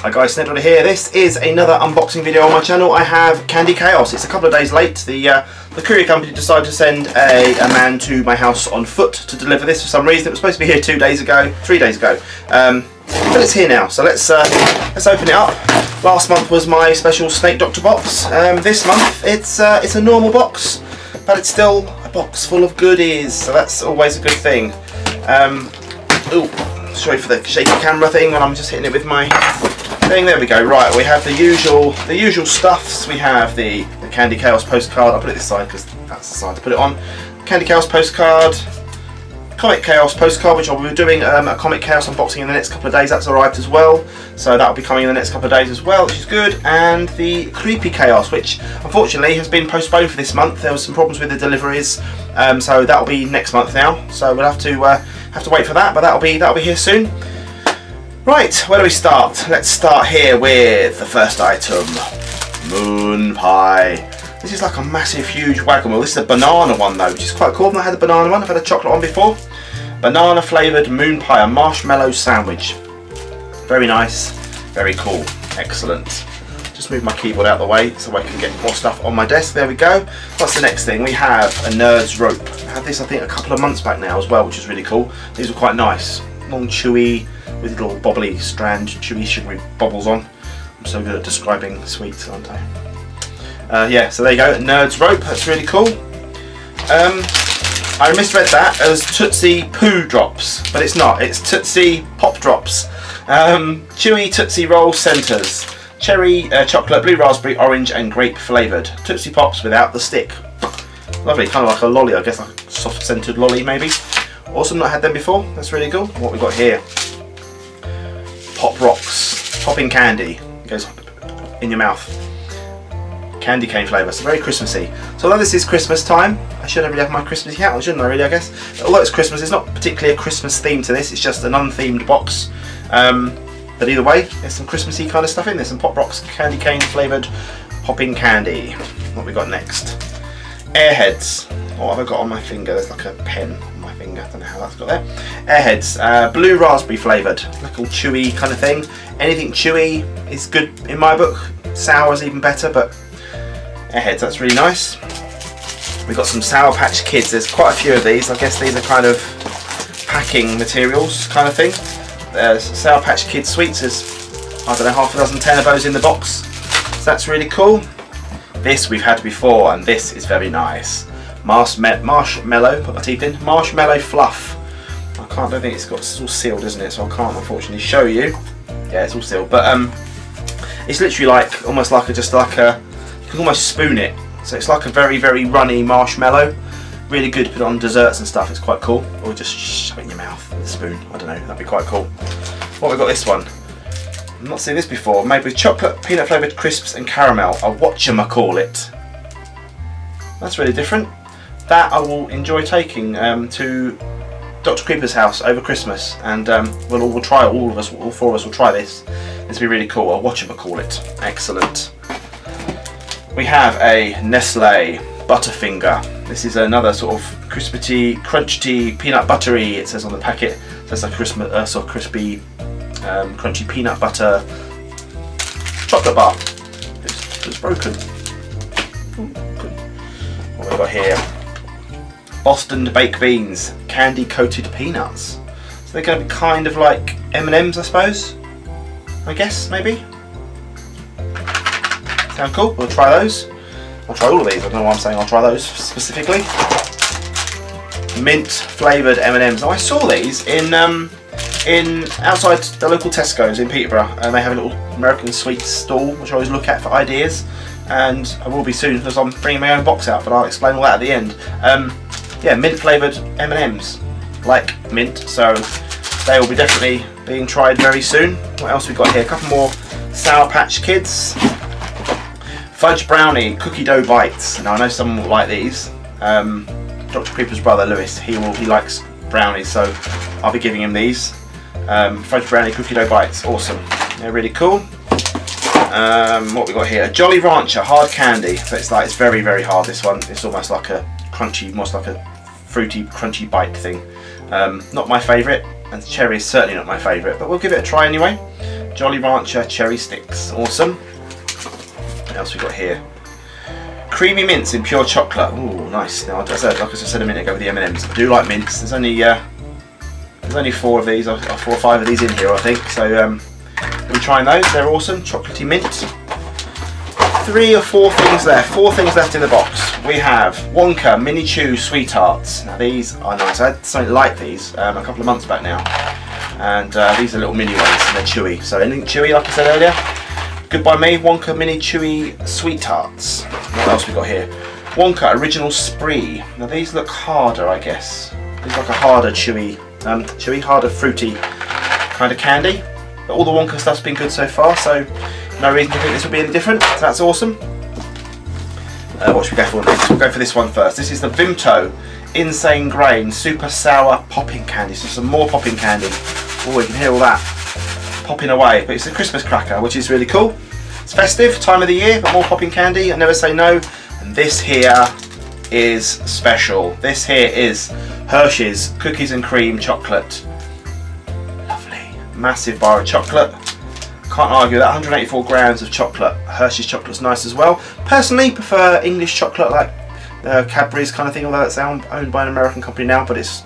Hi guys, Snedder here. This is another unboxing video on my channel. I have Candy Chaos. It's a couple of days late. The uh, the courier company decided to send a, a, man to my house on foot to deliver this for some reason. It was supposed to be here two days ago, three days ago. Um, but it's here now, so let's uh, let's open it up. Last month was my special Snake Doctor box. Um, this month it's uh, it's a normal box, but it's still box full of goodies, so that's always a good thing. Um, ooh, sorry for the shaky camera thing when I'm just hitting it with my thing. There we go. Right, we have the usual the usual stuffs. We have the, the Candy Chaos postcard. I'll put it this side because that's the side to put it on. Candy Chaos postcard. Comic Chaos postcard, which I'll be doing um, a Comic Chaos unboxing in the next couple of days. That's arrived as well, so that'll be coming in the next couple of days as well, which is good. And the Creepy Chaos, which unfortunately has been postponed for this month. There was some problems with the deliveries, um, so that'll be next month now. So we'll have to uh, have to wait for that, but that'll be that'll be here soon. Right, where do we start? Let's start here with the first item, Moon Pie. This is like a massive, huge waggle This is a banana one though, which is quite cool. I've not had a banana one, I've had a chocolate one before. Banana flavoured moon pie, a marshmallow sandwich. Very nice, very cool, excellent. Just move my keyboard out of the way so I can get more stuff on my desk. There we go. What's the next thing? We have a Nerd's Rope. I had this I think a couple of months back now as well, which is really cool. These are quite nice. Long, chewy, with little bobbly strand, chewy, sugary bubbles on. I'm so good at describing sweets, aren't I? Uh, yeah, so there you go, Nerd's Rope, that's really cool. Um, I misread that as Tootsie Poo Drops, but it's not, it's Tootsie Pop Drops. Um, chewy Tootsie Roll Centres. Cherry, uh, chocolate, blue raspberry, orange and grape flavoured. Tootsie Pops without the stick. Lovely, kind of like a lolly, I guess, like a soft scented lolly maybe. Awesome, not had them before, that's really cool. What we got here? Pop Rocks, popping candy, goes in your mouth. Candy cane flavour, so very Christmassy. So although this is Christmas time, I should really have my Christmas hat on, shouldn't I really, I guess? Although it's Christmas, it's not particularly a Christmas theme to this, it's just an unthemed box. Um, but either way, there's some Christmassy kind of stuff in there, some Pop Rocks candy cane flavoured popping candy. What we got next? Airheads. What have I got on my finger? There's like a pen on my finger. I don't know how that's got there. Airheads, uh, blue raspberry flavoured, like chewy kind of thing. Anything chewy is good in my book. Sour is even better, but Airheads, that's really nice. We've got some Sour Patch Kids. There's quite a few of these. I guess these are kind of packing materials kind of thing. There's Sour Patch Kids sweets. There's, I don't know, half a dozen, ten of those in the box. So that's really cool. This we've had before, and this is very nice marshmallow, put my teeth in, marshmallow fluff. I can't, I don't think it's got, it's all sealed isn't it, so I can't unfortunately show you. Yeah, it's all sealed, but um, it's literally like, almost like a, just like a, you can almost spoon it. So it's like a very, very runny marshmallow. Really good to put on desserts and stuff, it's quite cool. Or just shove it in your mouth with a spoon, I don't know, that'd be quite cool. What have we got this one? I've not seen this before, made with chocolate, peanut flavoured crisps and caramel, a whatchamacallit. That's really different that I will enjoy taking um, to Dr. Creeper's house over Christmas and um, we'll all we'll try all of us, all four of us will try this. This will be really cool. I'll watch call it. Excellent. We have a Nestle Butterfinger. This is another sort of crispy, crunchy, peanut buttery. It says on the packet. It says a Christmas, uh, sort of crispy, um, crunchy peanut butter chocolate bar. It's, it's broken. What have we got here? Boston baked beans, candy coated peanuts. So they're going to be kind of like M&Ms I suppose, I guess maybe. Sound cool? We'll try those. I'll try all of these, I don't know why I'm saying I'll try those specifically. Mint flavoured M&Ms. Now I saw these in um, in outside the local Tesco's in Peterborough and they have a little American sweets stall which I always look at for ideas and I will be soon because I'm bringing my own box out but I'll explain all that at the end. Um, yeah, mint flavoured M&Ms, like mint, so they will be definitely being tried very soon. What else we got here? A couple more Sour Patch Kids. Fudge Brownie Cookie Dough Bites. Now I know someone will like these. Um, Dr. Creeper's brother Lewis, he will he likes brownies, so I'll be giving him these. Um, Fudge Brownie Cookie Dough Bites, awesome. They're really cool. Um, what we got here? A Jolly Rancher hard candy. So it's like it's very very hard. This one. It's almost like a crunchy, almost like a fruity, crunchy bite thing. Um, not my favourite, and cherry is certainly not my favourite, but we'll give it a try anyway. Jolly Rancher cherry sticks, awesome. Else we got here? Creamy mints in pure chocolate. Ooh, nice. Now, as I, like I said a minute ago with the M&Ms, I do like mints. There's only uh, there's only four of these, or four or five of these in here, I think. So um, we're trying those. They're awesome. Chocolatey mints. Three or four things left. Four things left in the box. We have Wonka Mini Chew Sweethearts. Now these are nice. I had something like these um, a couple of months back now. And uh, these are little mini ones and they're chewy. So anything chewy, like I said earlier, Goodbye Me, Wonka Mini Chewy Sweet Tarts. What else we got here? Wonka Original Spree. Now these look harder, I guess. These like a harder, chewy, um, chewy, harder, fruity kind of candy. But all the Wonka stuff's been good so far, so no reason to think this will be any different. So that's awesome. Uh, what should we go for next? We'll go for this one first. This is the Vimto Insane Grain Super Sour Popping Candy. So some more popping candy. Oh, we can hear all that popping away. But it's a Christmas cracker, which is really cool. It's festive, time of the year, but more popping candy. I never say no. And this here is special. This here is Hershey's Cookies and Cream Chocolate. Lovely. Massive bar of chocolate. Can't argue that 184 grams of chocolate. Hershey's chocolate's nice as well. Personally, prefer English chocolate like uh, Cadbury's kind of thing, although it's owned by an American company now, but it's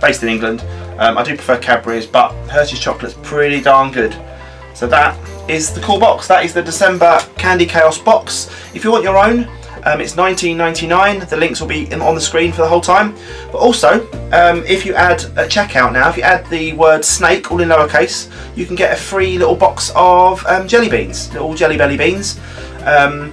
based in England. Um, I do prefer Cadbury's, but Hershey's chocolate's pretty darn good. So that is the cool box. That is the December Candy Chaos box. If you want your own, um, it's 19.99. The links will be in, on the screen for the whole time. But also, um, if you add a checkout now, if you add the word snake all in lowercase, you can get a free little box of um, jelly beans, little jelly belly beans. Um,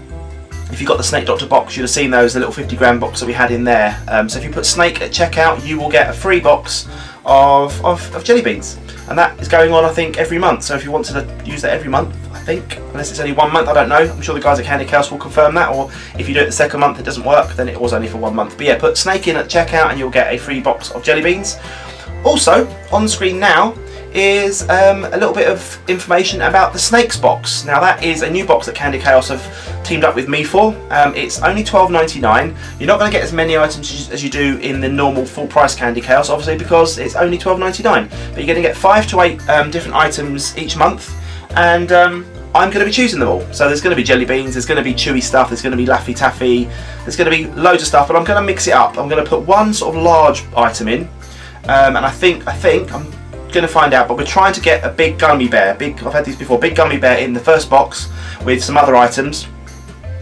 if you got the Snake Doctor box, you'd have seen those, the little 50 gram box that we had in there. Um, so if you put Snake at checkout, you will get a free box of, of, of, jelly beans. And that is going on, I think, every month. So if you want to use that every month, I think, unless it's only one month, I don't know. I'm sure the guys at Candy Chaos will confirm that. Or if you do it the second month, it doesn't work, then it was only for one month. But yeah, put Snake in at checkout and you'll get a free box of jelly beans. Also, on screen now, is um, a little bit of information about the Snakes box. Now that is a new box that Candy Chaos have teamed up with me for. Um, it's only $12.99. You're not going to get as many items as you do in the normal full price Candy Chaos, obviously because it's only $12.99. But you're going to get five to eight um, different items each month, and um, I'm going to be choosing them all. So there's going to be jelly beans, there's going to be chewy stuff, there's going to be Laffy Taffy, there's going to be loads of stuff, but I'm going to mix it up. I'm going to put one sort of large item in, um, and I think I think I'm going to find out, but we're trying to get a big gummy bear. Big, I've had these before. Big gummy bear in the first box with some other items,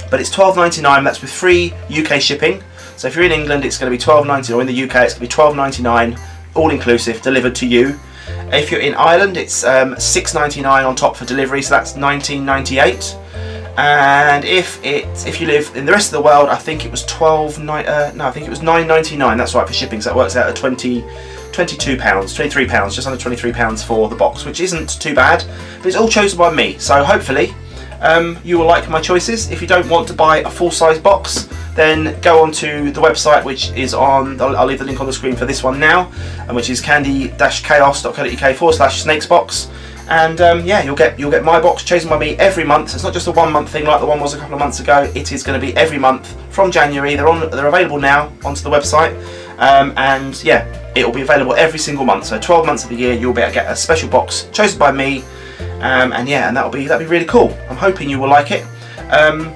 but it's $12.99. That's with free UK shipping. So if you're in England, it's going to be $12.99, or in the UK, it's going to be $12.99, all inclusive, delivered to you. If you're in Ireland, it's um, $6.99 on top for delivery, so that's $19.98. And if it if you live in the rest of the world, I think it was 12 uh, no, I think it was 9.99. That's right for shipping, so that works out at 20 22 pounds, 23 pounds, just under 23 pounds for the box, which isn't too bad, but it's all chosen by me. So hopefully um, you will like my choices. If you don't want to buy a full-size box, then go onto the website, which is on. I'll, I'll, leave the link on the screen for this one now, and which is candy-chaos.co.uk forward slash snakesbox. And um, yeah, you'll get you'll get my box chosen by me every month. It's not just a one month thing like the one was a couple of months ago. It is going to be every month from January. They're on. They're available now onto the website. Um, and yeah, it will be available every single month. So 12 months of the year, you'll be able to get a special box chosen by me. Um, and yeah, and that'll be that'll be really cool. I'm hoping you will like it. Um,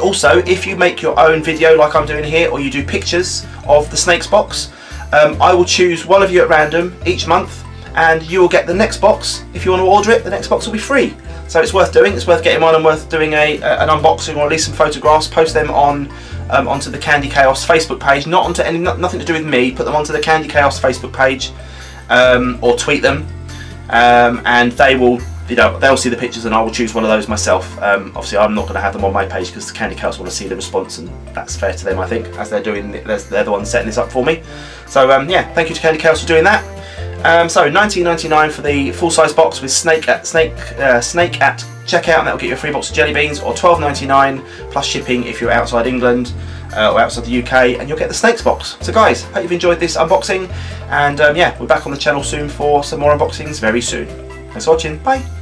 also, if you make your own video like I'm doing here, or you do pictures of the snakes box, um, I will choose one of you at random each month, and you will get the next box. If you want to order it, the next box will be free. So it's worth doing. It's worth getting one and worth doing a, a an unboxing or at least some photographs. Post them on um, onto the Candy Chaos Facebook page, not onto any, nothing to do with me, put them onto the Candy Chaos Facebook page um, or tweet them um, and they will you know, they'll see the pictures and I will choose one of those myself. Um, obviously, I'm not going to have them on my page because the Candy Chaos want to see the response, and that's fair to them, I think, as they're doing. They're, they're the ones setting this up for me. So um, yeah, thank you to Candy Chaos for doing that. Um, so 19.99 for the full-size box with Snake at Snake uh, Snake at checkout, and that will get you a free box of jelly beans, or 12.99 plus shipping if you're outside England uh, or outside the UK, and you'll get the Snakes box. So guys, hope you've enjoyed this unboxing, and um, yeah, we're back on the channel soon for some more unboxings very soon. Thanks for watching, bye!